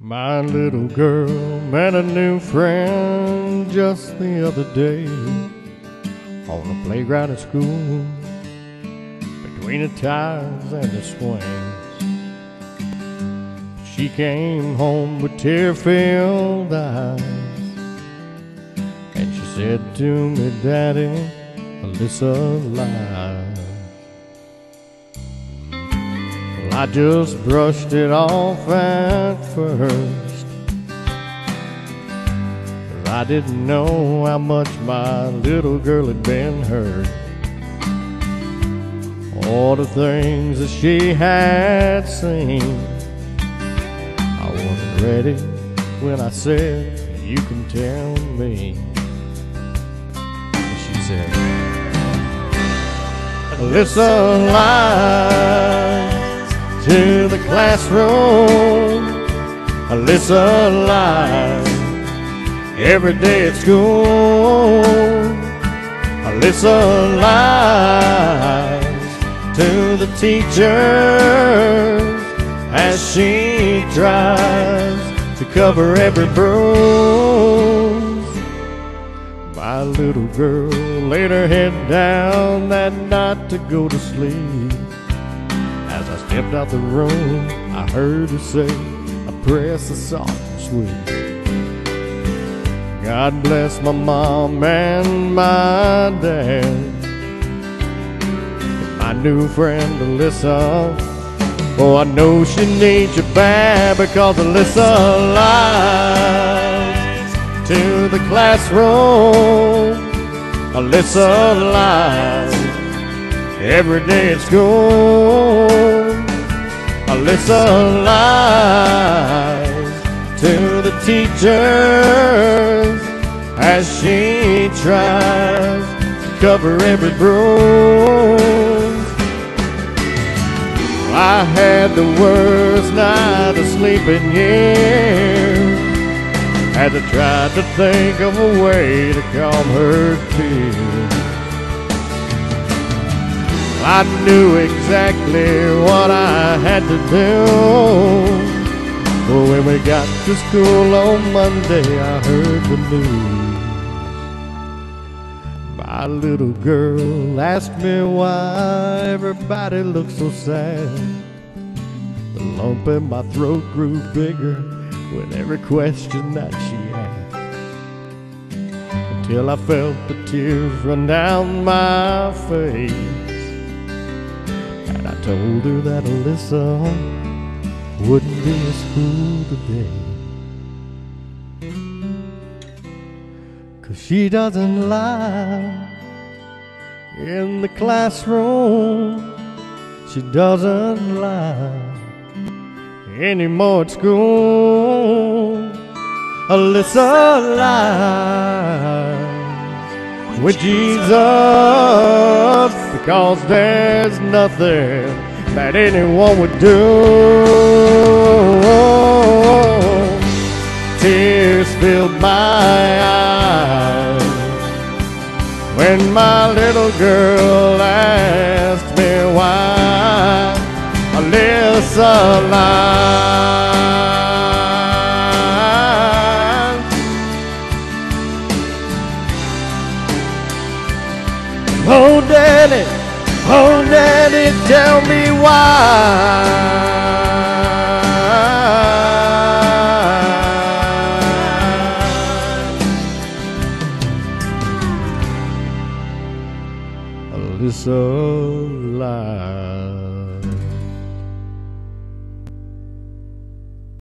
My little girl met a new friend just the other day on the playground at school between the tires and the swings. She came home with tear filled eyes and she said to me, Daddy, Alyssa lied. I just brushed it off at first. 'Cause I didn't know how much my little girl had been hurt. All the things that she had seen. I wasn't ready when I said, You can tell me. She said, Alyssa lies to the classroom. Alyssa lies every day at school. Alyssa lies to the teachers as she tries to cover every bruise. My little girl laid her head down that night to go to sleep. I stepped out the room, I heard her say a prayer so soft and sweet. God bless my mom and my dad. My new friend Alyssa. Oh, I know she needs you bad because Alyssa lies to the classroom. Alyssa lies every day at school. Alyssa lies to the teachers as she tries to cover every bruise. I had the worst night of sleeping years. Had I tried to think of a way to calm her tears. I knew exactly what I had to do. But when we got to school on Monday, I heard the news. My little girl asked me why everybody looked so sad. The lump in my throat grew bigger with every question that she asked. Until I felt the tears run down my face. And I told her that Alyssa wouldn't be in school today. Cause she doesn't lie in the classroom. She doesn't lie anymore at school. Alyssa lies with Jesus because there's nothing that anyone would do. Tears filled my eyes when my little girl asked me why Alyssa lies. Oh, Daddy, oh, Daddy, tell me why. Alyssa lies.